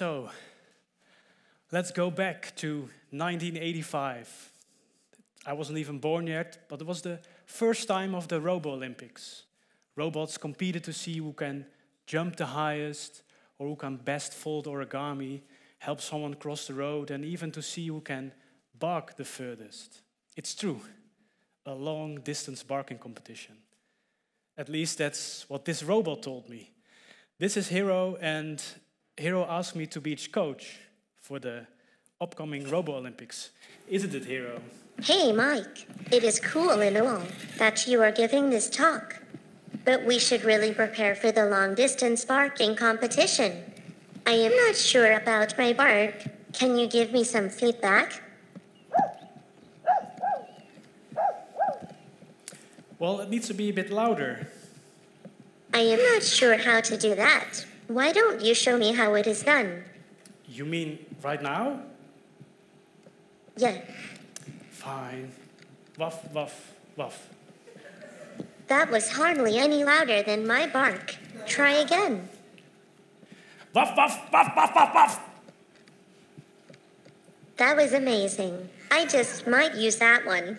So, let's go back to 1985. I wasn't even born yet, but it was the first time of the Robo Olympics. Robots competed to see who can jump the highest or who can best fold origami, help someone cross the road, and even to see who can bark the furthest. It's true, a long distance barking competition. At least that's what this robot told me. This is Hero, and Hero asked me to be its coach for the upcoming Robo Olympics. Isn't it, Hero? Hey, Mike. It is cool and all that you are giving this talk. But we should really prepare for the long distance barking competition. I am not sure about my bark. Can you give me some feedback? Well, it needs to be a bit louder. I am not sure how to do that. Why don't you show me how it is done? You mean right now? Yeah, Fine. Wuff, wuff, wuff. that was hardly any louder than my bark. Try again. Wuff, wuff, wuff, wuff, wuff, wuff. That was amazing. I just might use that one.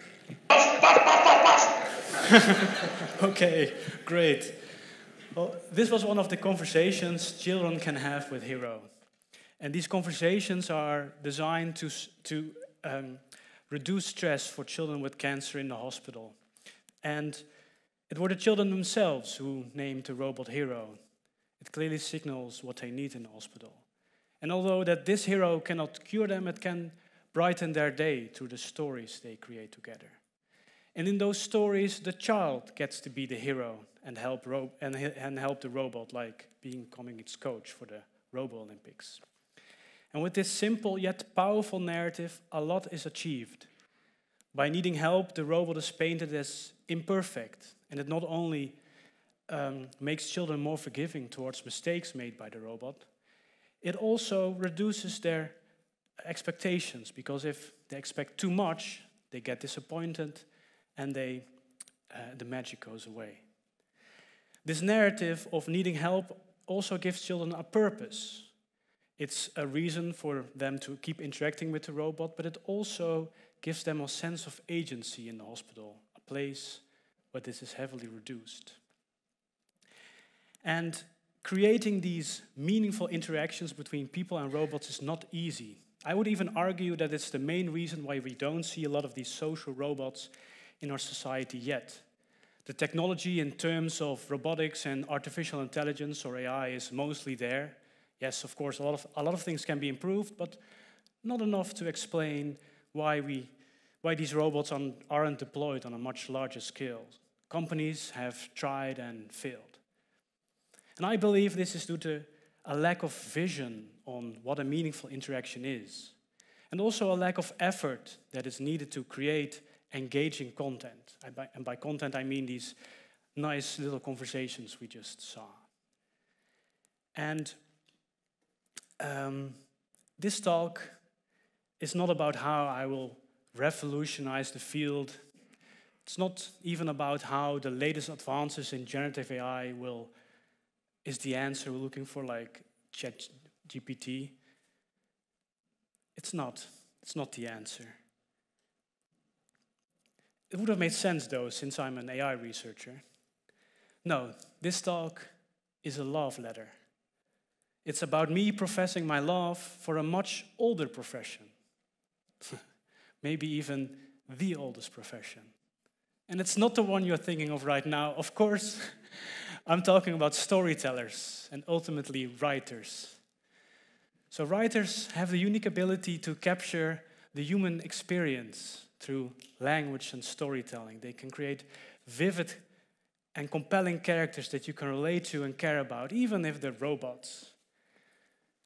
Okay, great. Well, this was one of the conversations children can have with Hero. And these conversations are designed to, to um, reduce stress for children with cancer in the hospital. And it were the children themselves who named the robot Hero. It clearly signals what they need in the hospital. And although that this hero cannot cure them, it can brighten their day through the stories they create together. And in those stories, the child gets to be the hero and help, and, and help the robot, like becoming its coach for the Robo Olympics. And with this simple yet powerful narrative, a lot is achieved. By needing help, the robot is painted as imperfect, and it not only um, makes children more forgiving towards mistakes made by the robot, it also reduces their expectations because if they expect too much, they get disappointed and they, uh, the magic goes away. This narrative of needing help also gives children a purpose. It's a reason for them to keep interacting with the robot, but it also gives them a sense of agency in the hospital, a place where this is heavily reduced. And creating these meaningful interactions between people and robots is not easy. I would even argue that it's the main reason why we don't see a lot of these social robots in our society yet. The technology in terms of robotics and artificial intelligence or AI is mostly there. Yes, of course, a lot of, a lot of things can be improved, but not enough to explain why, we, why these robots aren't- aren't deployed on a much larger scale. Companies have tried and failed. And I believe this is due to a lack of vision on what a meaningful interaction is, and also a lack of effort that is needed to create engaging content. And by, and by content, I mean these nice little conversations we just saw. And um, this talk is not about how I will revolutionize the field. It's not even about how the latest advances in generative AI will is the answer we're looking for, like Chat GPT. It's not. It's not the answer. It would have made sense though, since I'm an AI researcher. No, this talk is a love letter. It's about me professing my love for a much older profession. Maybe even the oldest profession. And it's not the one you're thinking of right now. Of course, I'm talking about storytellers and ultimately writers. So, writers have the unique ability to capture the human experience through language and storytelling. They can create vivid and compelling characters that you can relate to and care about, even if they're robots.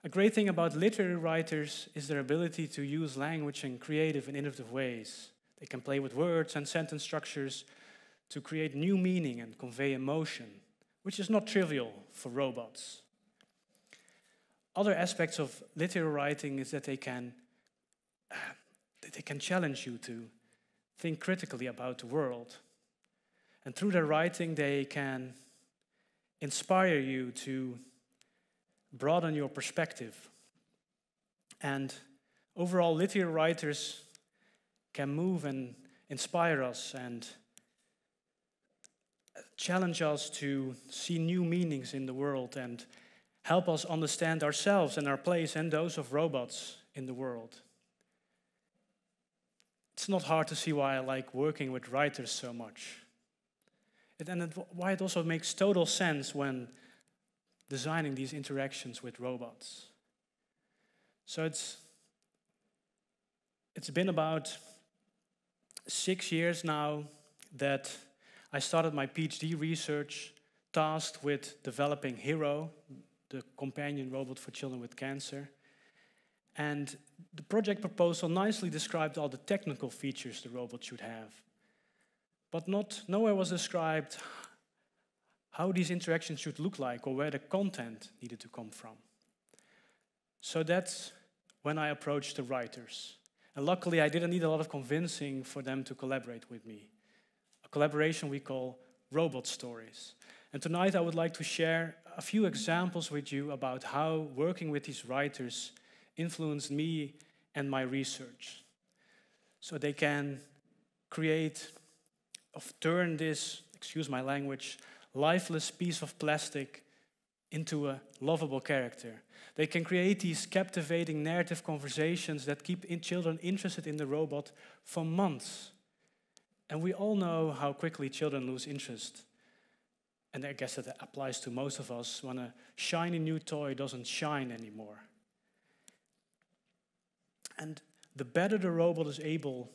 A great thing about literary writers is their ability to use language in creative and innovative ways. They can play with words and sentence structures to create new meaning and convey emotion, which is not trivial for robots. Other aspects of literary writing is that they can, they can challenge you to think critically about the world. And through their writing, they can inspire you to broaden your perspective And overall, literary writers can move and inspire us and challenge us to see new meanings in the world and help us understand ourselves and our place and those of robots in the world. It's not hard to see why I like working with writers so much. And why it also makes total sense when designing these interactions with robots. So it's, it's been about six years now that I started my PhD research tasked with developing Hero, the companion robot for children with cancer. And the project proposal nicely described all the technical features the robot should have. But not, nowhere was described how these interactions should look like or where the content needed to come from. So that's when I approached the writers. And luckily, I didn't need a lot of convincing for them to collaborate with me. A collaboration we call robot stories. And tonight, I would like to share a few examples with you about how working with these writers influenced me and my research. So they can create, of turn this, excuse my language, lifeless piece of plastic into a lovable character. They can create these captivating narrative conversations that keep in children interested in the robot for months. And we all know how quickly children lose interest. And I guess that applies to most of us when a shiny new toy doesn't shine anymore. And the better the robot is able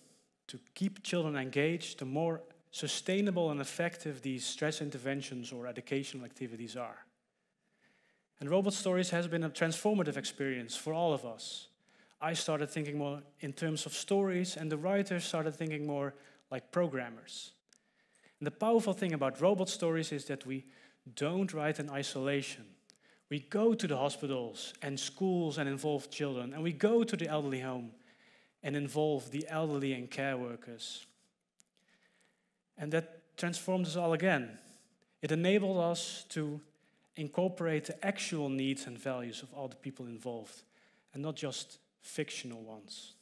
to keep children engaged, the more sustainable and effective these stress interventions or educational activities are. And Robot Stories has been a transformative experience for all of us. I started thinking more in terms of stories, and the writers started thinking more like programmers. And the powerful thing about Robot Stories is that we don't write in isolation. We go to the hospitals and schools and involve children, and we go to the elderly home and involve the elderly and care workers. And that transformed us all again. It enabled us to incorporate the actual needs and values of all the people involved, and not just fictional ones.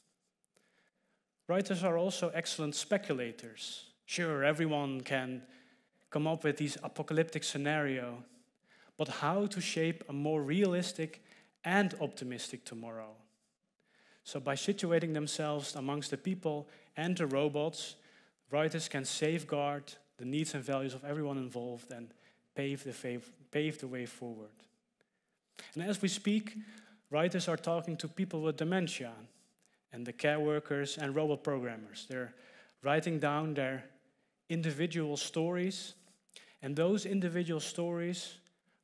Writers are also excellent speculators. Sure, everyone can come up with these apocalyptic scenario, but how to shape a more realistic and optimistic tomorrow. So by situating themselves amongst the people and the robots, writers can safeguard the needs and values of everyone involved and pave the, pave the way forward. And as we speak, writers are talking to people with dementia and the care workers and robot programmers. They're writing down their individual stories, and those individual stories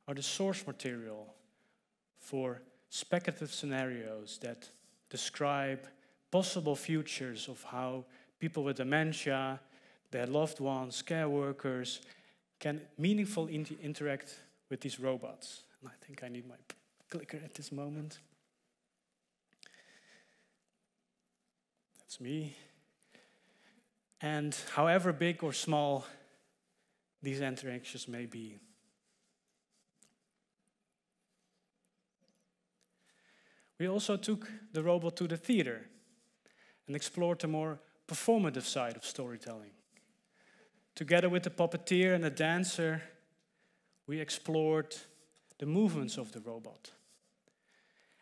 are the source material for speculative scenarios that describe possible futures of how people with dementia, their loved ones, care workers, can meaningfully interact with these robots. And I think I need my clicker at this moment. That's me. And however big or small these interactions may be. We also took the robot to the theater and explored the more performative side of storytelling. Together with the puppeteer and the dancer, we explored the movements of the robot.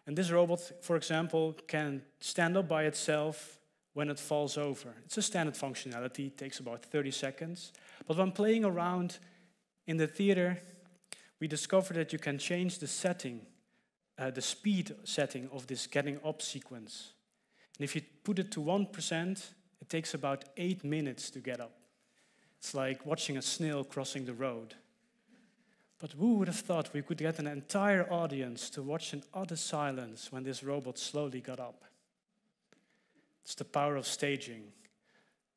And this robot, for example, can stand up by itself when it falls over. It's a standard functionality, it takes about 30 seconds. But when playing around in the theater, we discovered that you can change the setting, uh, the speed setting of this getting up sequence. And if you put it to 1%, it takes about eight minutes to get up. It's like watching a snail crossing the road. But who would have thought we could get an entire audience to watch in utter silence when this robot slowly got up? It's the power of staging.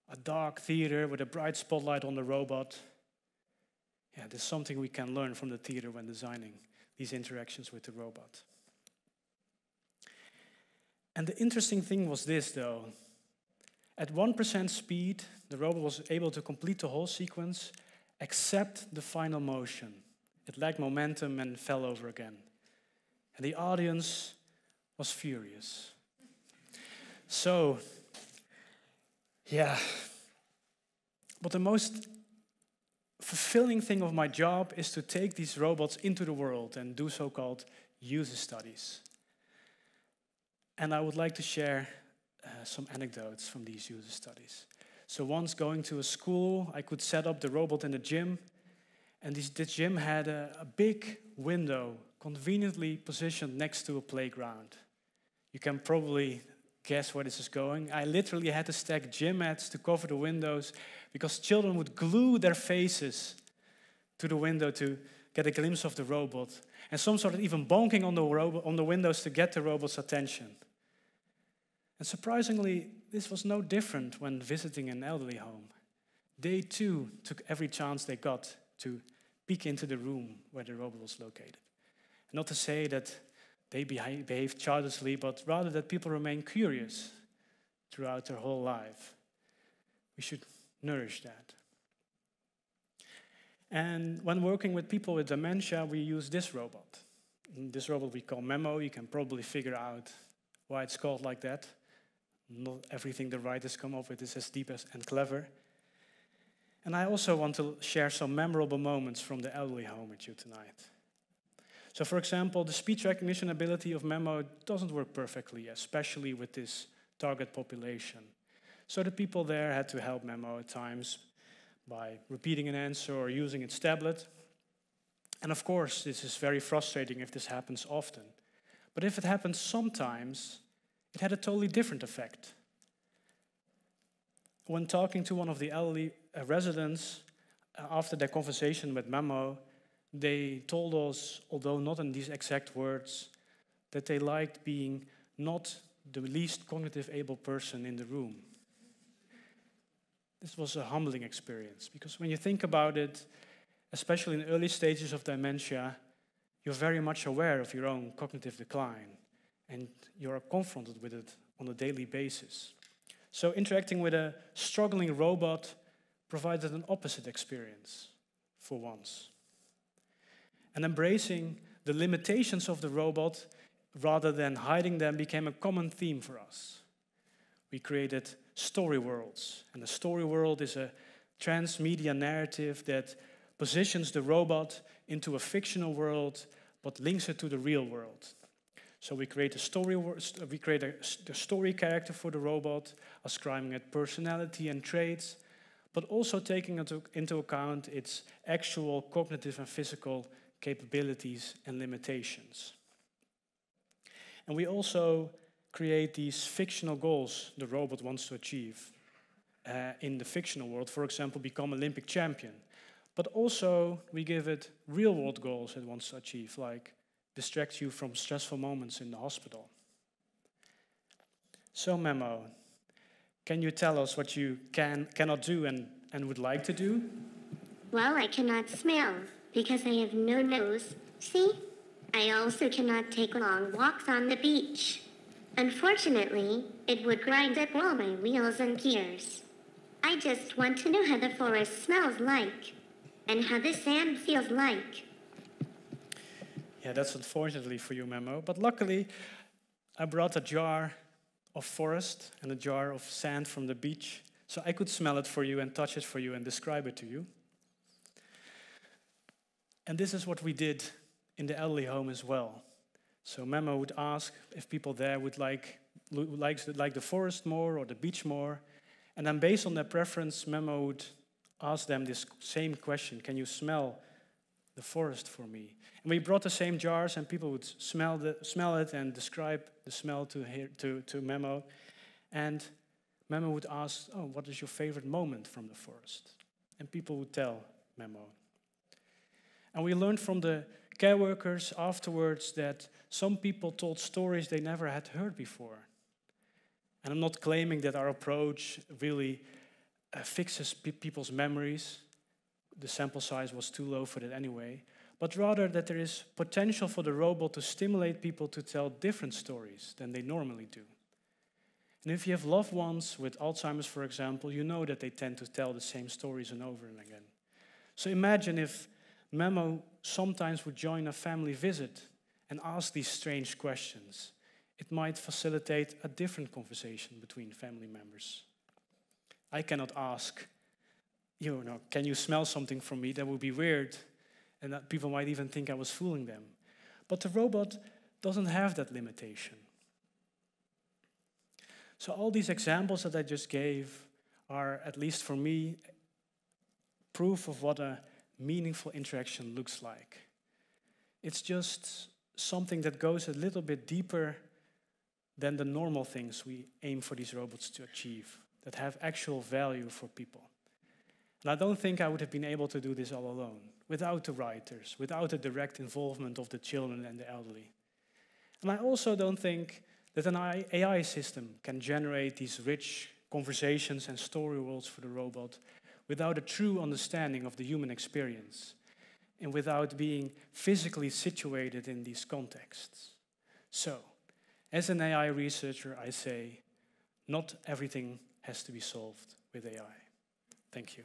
A dark theater with a bright spotlight on the robot. Yeah, there's something we can learn from the theater when designing these interactions with the robot. And the interesting thing was this, though. At 1% speed, the robot was able to complete the whole sequence except the final motion. It lacked momentum and fell over again. And the audience was furious. So, yeah. But the most fulfilling thing of my job is to take these robots into the world and do so called user studies. And I would like to share uh, some anecdotes from these user studies. So, once going to a school, I could set up the robot in the gym, and this, this gym had a, a big window conveniently positioned next to a playground. You can probably guess where this is going. I literally had to stack gym mats to cover the windows because children would glue their faces to the window to get a glimpse of the robot. And some started even bonking on the, on the windows to get the robot's attention. And surprisingly, this was no different when visiting an elderly home. They too took every chance they got to peek into the room where the robot was located. Not to say that they behave childishly, but rather that people remain curious throughout their whole life. We should nourish that. And when working with people with dementia, we use this robot. this robot we call Memo. You can probably figure out why it's called like that. Not everything the writers come up with is as deep as, and clever. And I also want to share some memorable moments from the elderly home with you tonight. So, for example, the speech recognition ability of Memo doesn't work perfectly, especially with this target population. So, the people there had to help Memo at times by repeating an answer or using its tablet. And of course, this is very frustrating if this happens often. But if it happens sometimes, it had a totally different effect. When talking to one of the elderly uh, residents uh, after their conversation with Memo, they told us, although not in these exact words, that they liked being not the least cognitive able person in the room. This was a humbling experience because when you think about it, especially in early stages of dementia, you're very much aware of your own cognitive decline and you're confronted with it on a daily basis. So, interacting with a struggling robot provided an opposite experience for once and embracing the limitations of the robot rather than hiding them became a common theme for us. We created story worlds, and a story world is a transmedia narrative that positions the robot into a fictional world but links it to the real world. So we create a story, we create a, a story character for the robot, ascribing it personality and traits, but also taking into account its actual cognitive and physical capabilities and limitations. And we also create these fictional goals the robot wants to achieve uh, in the fictional world, for example, become Olympic champion. But also, we give it real world goals it wants to achieve, like distract you from stressful moments in the hospital. So, Memo, can you tell us what you can, cannot do and, and would like to do? Well, I cannot smell because I have no nose. See? I also cannot take long walks on the beach. Unfortunately, it would grind up all my wheels and gears. I just want to know how the forest smells like and how the sand feels like. Yeah, that's unfortunately for you, Memo. But luckily, I brought a jar of forest and a jar of sand from the beach, so I could smell it for you and touch it for you and describe it to you. And this is what we did in the elderly home as well. So Memo would ask if people there would like, like, like the forest more or the beach more. And then based on their preference, Memo would ask them this same question, can you smell the forest for me? And we brought the same jars and people would smell, the, smell it and describe the smell to, to, to Memo. And Memo would ask, oh, what is your favorite moment from the forest? And people would tell Memo. And we learned from the care workers afterwards that some people told stories they never had heard before. And I'm not claiming that our approach really uh, fixes pe people's memories. The sample size was too low for that anyway. But rather that there is potential for the robot to stimulate people to tell different stories than they normally do. And if you have loved ones with Alzheimer's, for example, you know that they tend to tell the same stories and over and again. So imagine if Memo sometimes would join a family visit and ask these strange questions. it might facilitate a different conversation between family members. I cannot ask, you know, can you smell something from me? That would be weird, and that people might even think I was fooling them. But the robot doesn't have that limitation. So, all these examples that I just gave are, at least for me, proof of what a meaningful interaction looks like. It's just something that goes a little bit deeper than the normal things we aim for these robots to achieve, that have actual value for people. And I don't think I would have been able to do this all alone, without the writers, without the direct involvement of the children and the elderly. And I also don't think that an AI system can generate these rich conversations and story worlds for the robot without a true understanding of the human experience and without being physically situated in these contexts. So, as an AI researcher, I say not everything has to be solved with AI. Thank you.